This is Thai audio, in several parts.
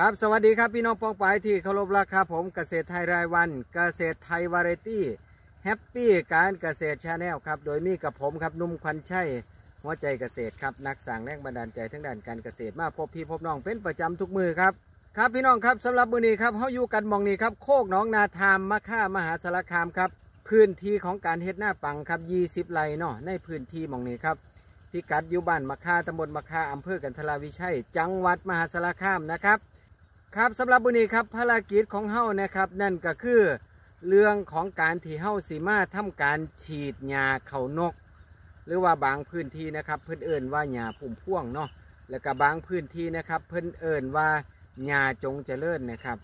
ครับ สวัสดีครับพี่น้องปองปายที่เคารพรักครับผมเกษตรไทยรายวัน เกษตรไทยวาไรตี้ Happy การเกษตร Channel ครับโดยมีกับผมครับหนุ่มขวัญชัยหัวใจเกษตรครับนักสร้างแรงบันดาลใจทั้งด้านการเกษตรมาพบพี่พบน้องเป็นประจำทุกมื้อครับครับพี่น้องครับสำหรับมื้อนี้ครับเฮาอยู่กันหม่องนี้ครับโคกหนองนาทามมะค่ามหาสารคามครับพื้นที่ของการเฮ็ดนาปรังครับ 20 ไร่เนาะในพื้นที่หม่องนี้ครับพิกัดอยู่บ้านมะค่าตำบลมะค่าอำเภอกันทรวิชัย จังหวัดมหาสารคามนะครับ ครับสำหรับวันนี้ครับภารกิจของเฮานะครับนั่นก็คือเรื่องของการที่เฮาสีมาทำการฉีดยาเขานก หรือว่าบางพื้นที่นะครับเพิ่นเอิ้นว่าหญ้าพุ่มพ่วงเนาะแล้วก็บางพื้นที่นะครับเพิ่นเอิ้นว่าหญ้าจงเจริญนะครับ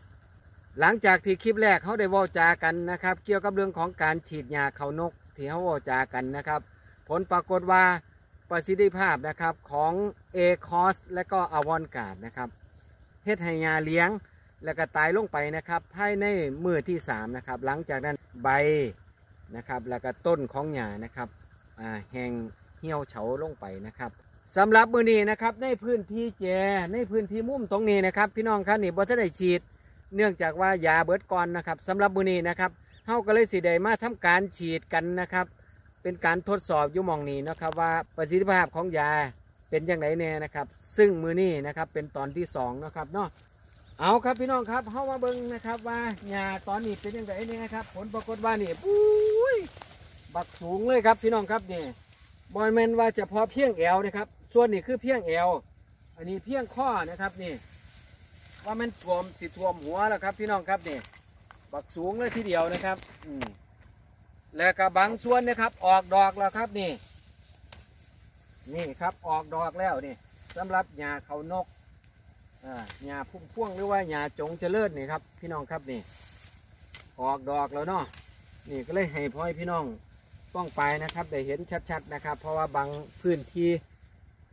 หลังจากที่คลิปแรกเขาได้ว้าจากันนะครับ เกี่ยวกับเรื่องของการฉีดยาเขานก ที่เขาว้าจากันนะครับ ผลปรากฏว่าประสิทธิภาพนะครับของ a c o s และก็อวอนการ์ดนะครับ เฮ็ดให้ยาเลี้ยง แล้วก็ตายลงไปนะครับภายในมือที่3นะครับหลังจากนั้นใบนะครับแล้วก็ต้นของหญ้านะครับแห้งเหี่ยวเฉาลงไปนะครับสำหรับมือนี้นะครับในพื้นที่แจในพื้นที่มุมตรงนี้นะครับ พี่น้องครับนี่บ่ทันได้ฉีด เนื่องจากว่ายาเบิดก่อนนะครับสำหรับมือนี้นะครับเฮาก็เลยสิได้มาทำการฉีดกันนะครับ เป็นการทดสอบอยู่มองนี้นะครับว่าประสิทธิภาพของยา เป็นอย่างไรแน่นะครับ ซึ่งมือนี้นะครับเป็นตอนที่สองนะครับเนาะเอาครับพี่น้องครับเฮามาเบิ่งนะครับว่ายาตอนนี้เป็นอย่างไรเนี่ยนะครับ ผลปรากฏว่านี่ปุ้ยบักสูงเลยครับพี่น้องครับนี่บอยแมนว่าเฉพาะเพียงแอวนะครับ ส่วนนี้คือเพียงแอว อันนี้เพียงข้อนะครับนี่ ว่ามันท่วมสิท่วมหัวแล้วครับ พี่น้องครับนี่บักสูงเลยทีเดียวนะครับ อืมแล้วก็บางส่วนนะครับ ออกดอกแล้วครับนี่ นี่ครับออกดอกแล้วนี่สำหรับหญ้าเขานกหญ้าพุ่มพ่วงหรือว่าหญ้าจงเจริญนี่ครับ พี่น้องครับนี่ ออกดอกแล้วเนาะนี่ก็เลยให้พ่อให้พี่น้องต้องไปนะครับได้เห็นชัดๆนะครับ เพราะว่าบางพื้นที่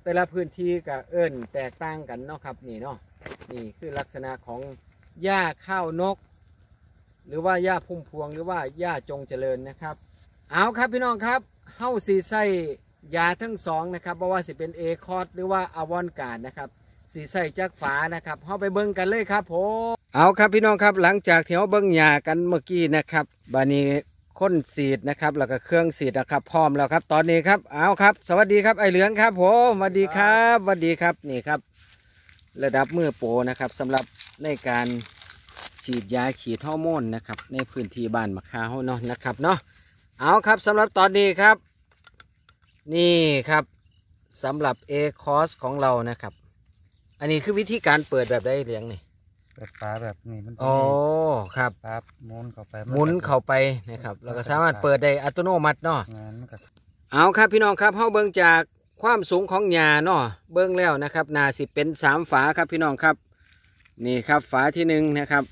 แต่ละพื้นที่ก็เอิ้นแตกต่างกันเนาะครับนี่เนาะนี่คือลักษณะของหญ้าข้าวนก หรือว่าหญ้าพุ่มพวงหรือว่าหญ้าจงเจริญนะครับ เอาครับพี่น้องครับเฮ้าสีใส ยาทั้งสองนะครับเพราะว่าสิเป็นเอคอร์ดหรือว่าอวอนการนะครับสีใส่จากฝานะครับเข้าไปเบิ้งกันเลยครับผมเอาครับพี่น้องครับหลังจากที่เราเบิ้งยากันเมื่อกี้นะครับบานี้ค้นสีดนะครับแล้วก็เครื่องสีดนะครับพร้อมแล้วครับ ตอนนี้ครับเอาครับ สวัสดีครับไอเหลืองครับผมสวัสดีครับสวัสดีครับนี่ครับ ระดับมือโปรนะครับสำหรับในการฉีดยาฉีดฮอร์โมนนะครับในพื้นที่บ้านมะขามเฮาเนาะนะครับเนาะเอาครับสำหรับตอนนี้ครับ นี่ครับสำหรับ A c o s ของเรานะครับ อันนี้คือวิธีการเปิดแบบได้เลี้ยงนี่เปิดฝาแบบนี้มันจะโอ้มีครับปั๊บหมุนเข้าไปหมุนเข้าไปนะครับแล้วก็สามารถเปิดได้อัตโนมัติเนาะ งานมันก็เอาครับพี่น้องครับเฮาเบิ่งจากความสูงของหญ้าเนาะเบิ่งแล้วนะครับนาสิเป็นสามฝาครับพี่น้องครับ นี่ครับฝาที่หนึ่งนะครับ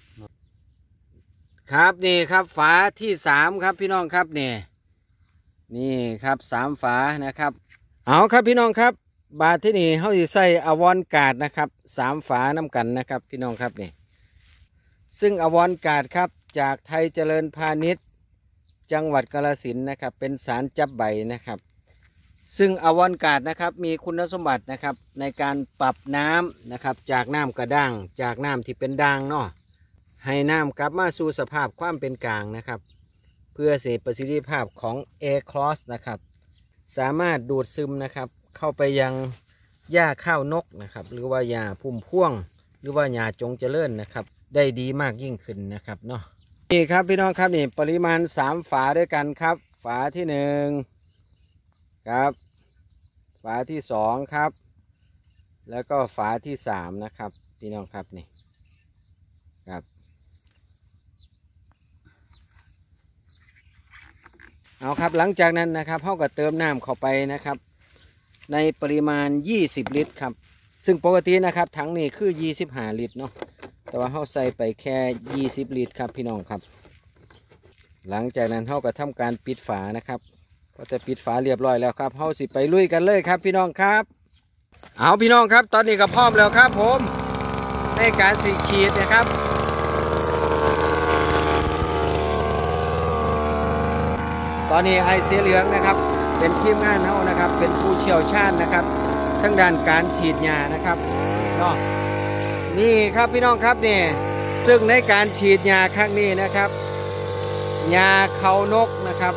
ครับนี่ครับฝาที่สามครับพี่น้องครับนี่ นี่ครับสามฝานะครับ เอาครับพี่น้องครับ บาทที่นี่เฮาสิใส่อวอนกาดนะครับสามฝาน้ำกันนะครับ พี่น้องครับนี่ ซึ่งอวอนกาดครับจากไทยเจริญพาณิชย์ จังหวัดกาฬสินนะครับ เป็นสารจับใบนะครับ ซึ่งอวอนกาดนะครับมีคุณสมบัตินะครับในการปรับน้ำนะครับ จากน้ำกระด้าง จากน้ำที่เป็นด่างเนาะให้น้ำกลับมาสู่สภาพความเป็นกลางนะครับ พื่อเสพประสิทธิภาพของ A c r o s s นะครับ สามารถดูดซึมนะครับ เข้าไปยังหญ้าข้าวนกนะครับ หรือว่าหญ้าพุ่มพ่วง หรือว่าหญ้าจงเจริญนะครับ ได้ดีมากยิ่งขึ้นนะครับเนาะนี่ครับพี่น้องครับนี่ปริมาณสามฝาด้วยกันครับ ฝาที่หนึ่งครับ ฝาที่สองครับ แล้วก็ฝาที่สามนะครับพี่น้องครับนี่ครับ เอาครับหลังจากนั้นนะครับเขาก็เติมน้ำเข้าไปนะครับ ในปริมาณ 20 ลิตรครับ ซึ่งปกตินะครับถังนี้คือ 25 ลิตรเนาะแต่ว่าเขาใส่ไปแค่ 20 ลิตรครับพี่น้องครับ หลังจากนั้นเขาก็ทำการปิดฝานะครับก็จะปิดฝาเรียบร้อยแล้วครับเขาสิไปลุยกันเลยครับ พี่น้องครับ เอาพี่น้องครับ ตอนนี้ก็พร้อมแล้วครับผมในการสีขีดนะครับ ตอนนี้ไอเสียเหลืองนะครับ เป็นทีมงานเขานะครับ เป็นผู้เชี่ยวชาญนะครับทั้งด้านการฉีดยานะครับเนาะนี่ครับพี่น้องครับนี่ซึ่งในการฉีดยาครั้งนี้นะครับยาเขานกนะครับ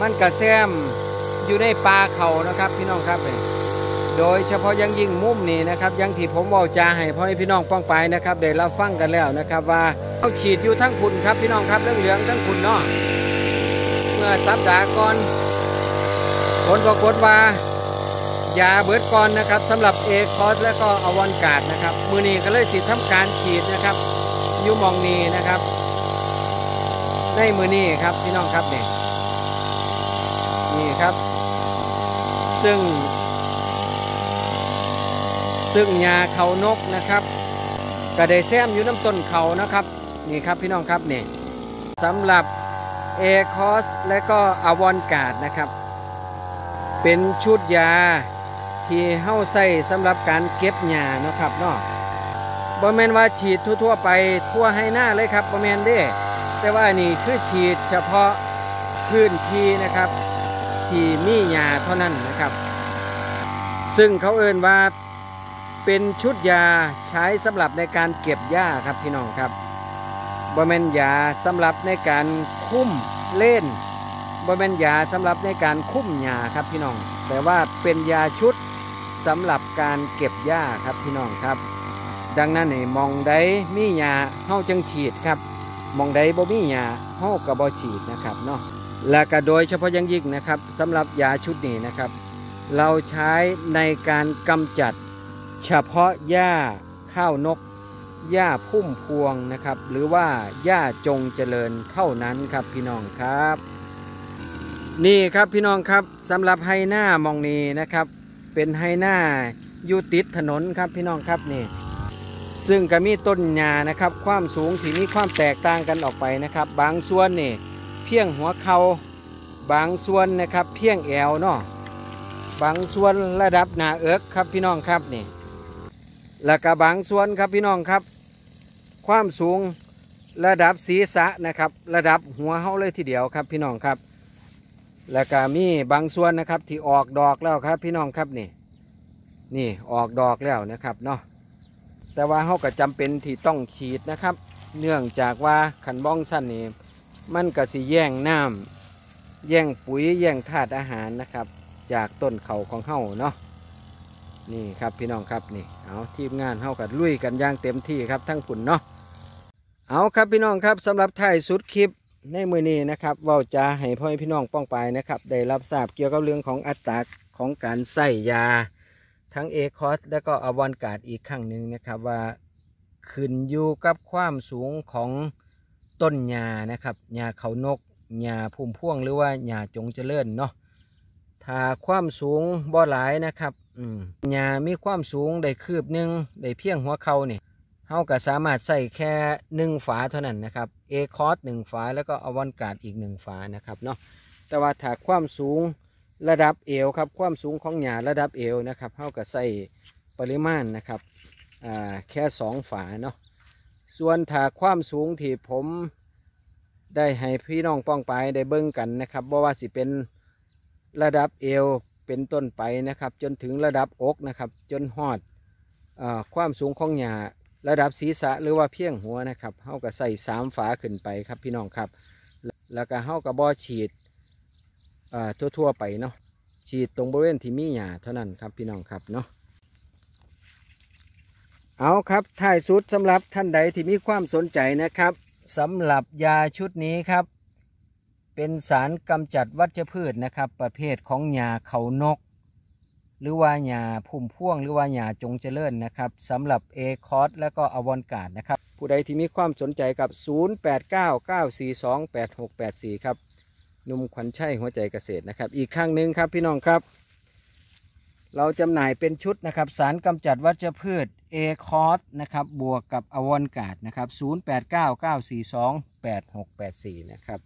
มันกระแซมอยู่ในปลาเขานะครับ พี่น้องครับนี่โดยเฉพาะยังยิ่งมุมนี้นะครับยังที่ผมบอกจาให้พ่อให้พี่น้องป้องไปนะครับได้รับฟังกันแล้วนะครับ ว่าเขาฉีดอยู่ทั้งคุณครับพี่น้องครับเรื่องเหลืองทั้งคุณเนาะ มื่อสัปดาห์ก่อน ผลปรากฏว่ายาเบิดก่อนนะครับสำหรับเอคอสและก็อวอนกาดนะครับมือนี้ก็เลยสิทำการฉีดนะครับยูมองนีนะครับ ในมือนี้ครับพี่น้องครับเนี่ยนี่ครับ ซึ่ง ซึ่งหญ้าข้าวนกนะครับก็ไดแซมอยู่นำต้นข้าวนะครับ นี่ครับพี่น้องครับนี่สำหรับ เอคอสและก็อวอนการ์ดนะครับ เป็นชุดยาที่เฮาใส่สำหรับการเก็บหญ้านะครับเนาะบ่แมนว่าฉีดทั่วๆไปทั่วให้หน้าเลยครับบ่แมนเด้แต่ว่านี่คือฉีดเฉพาะพื้นที่นะครับ ที่มีหญ้าเท่านั้นนะครับ ซึ่งเขาเอ่นว่าเป็นชุดยาใช้สำหรับในการเก็บหญ้าครับพี่น้องครับ บ่แมนยาสำหรับในการคุ้มเล่นบ่แมนยาสำหรับในการคุ้มหญ้าครับพี่น้อง แต่ว่าเป็นยาชุดสำหรับการเก็บหญ้าครับพี่น้องครับ ดังนั้นนี่มองใดมีหญ้าเฮาจังฉีดครับมองใดบ่มีหญ้าเฮาก็บ่ฉีดนะครับเนาะและก็โดยเฉพาะยังยิ่งนะครับสำหรับยาชุดนี้นะครับ เราใช้ในการกำจัดเฉพาะหญ้าข้าวนก หญ้าพุ่มพวงนะครับ หรือว่าหญ้าจงเจริญเท่านั้นครับพี่น้องครับ นี่ครับพี่น้องครับสำหรับไฮหน้ามองนี้นะครับ เป็นไฮหน้าอยู่ติดถนนครับพี่น้องครับนี่ซึ่งก็มีต้นหญ้านะครับ ความสูงที่มีความแตกต่างกันออกไปนะครับ บางส่วนนี่เพียงหัวเขาบางส่วนนะครับเพียงแอวเนาะบางส่วนระดับหน้าเอิกครับพี่น้องครับนี่ แล้วก็บางส่วนครับพี่น้องครับ ความสูงระดับศีรษะนะครับ ระดับหัวเฮาเลยทีเดียวครับพี่น้องครับ แล้วก็มีบางส่วนนะครับที่ออกดอกแล้วครับพี่น้องครับนี่นี่ออกดอกแล้วนะครับเนาะแต่ว่าเขาก็จำเป็นที่ต้องฉีดนะครับ เนื่องจากว่าขันบ้องสั้นนี่มันก็สิแย่งน้ำแย่งปุ๋ยแย่งธาตุอาหารนะครับ จากต้นเขาของเขาเนาะ นี่ครับพี่น้องครับนี่เอาทีมงานเข้ากัลุยกันย่างเต็มที่ครับทั้งฝุ่นเนาะเอาครับพี่น้องครับสำหรับท้ายสุดคลิปในมือนี้นะครับเว่าจะให้พ่อพี่น้องป้องไปนะครับได้รับทราบเกี่ยวกับเรื่องของอัตราของการใส่ยาทั้งเอคอสและก็อวอนการ์ดอีกครั้งหนึ่งนะครับว่าขึ้นอยู่กับความสูงของต้นหญ้านะครับหญ้าข้าวนกหญ้าพุ่มพวงหรือว่าหญ้าจงเจริญเนาะถ้าความสูงบ่หลายนะครับ หญ้ามีความสูงได้คืบหนึ่งได้เพียงหัวเข่านี่เฮาก็สามารถใส่แค่หนึ่งฝาเท่านั้นนะครับเอคอร์สหนึ่งฝาแล้วก็อวอนการ์ดอีกหนึ่งฝานะครับเนาะแต่ว่าถ้าความสูงระดับเอวครับความสูงของหญ้าระดับเอวนะครับเฮาก็ใส่ปริมาณนะครับอ่าแค่สองฝาเนาะส่วนถ้าความสูงที่ผมได้ให้พี่น้องป้องไปได้เบิ่งกันนะครับบ่ว่าสิเป็นระดับเอว เป็นต้นไปนะครับ จนถึงระดับอกนะครับ จนหอดอความสูงของหญ้าระดับศีรษะหรือว่าเพียงหัวนะครับเฮาก็ใส่สามฝาขึ้นไปครับพี่น้องครับ แล้วก็เฮาก็บ่ฉีดทั่วๆไปเนาะฉีดตรงบริเวณที่มีหญ้าเท่านั้นครับพี่น้องครับเนาะเอาครับท้ายสุดสำหรับท่านใดที่มีความสนใจนะครับสำหรับยาชุดนี้ครับ เป็นสารกำจัดวัชพืชนะครับ ประเภทของหญ้าข้าวนก หรือว่าหญ้าพุ่มพวง หรือว่าหญ้าจงเจริญนะครับสำหรับเอคอสและก็อวอนการ์ดนะครับ ผู้ใดที่มีความสนใจกับ 0899428684 ครับนุ่มขวัญชัยหัวใจเกษตรนะครับ อีกครั้งหนึ่งครับพี่น้องครับ เราจำหน่ายเป็นชุดนะครับ สารกำจัดวัชพืชเอคอสนะครับ บวกกับอวอนการ์ดนะครับ 0899428684 นะครับ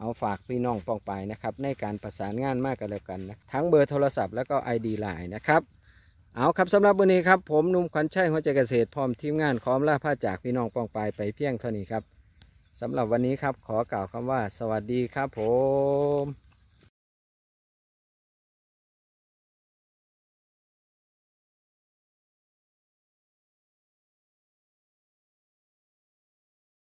เอาฝากพี่น้องปองไปนะครับ ในการประสานงานมากกันแล้วกันนะทั้งเบอร์โทรศัพท์แล้วก็ ID ไลน์นะครับ เอาครับสำหรับวันนี้ครับผมนุ่มขวัญชัยหัวใจเกษตรพร้อมทีมงานขอมลาผ้าจากพี่น้องปองไปไปเพียงเท่านี้ครับสำหรับวันนี้ครับขอกล่าวคำว่า สวัสดีครับผม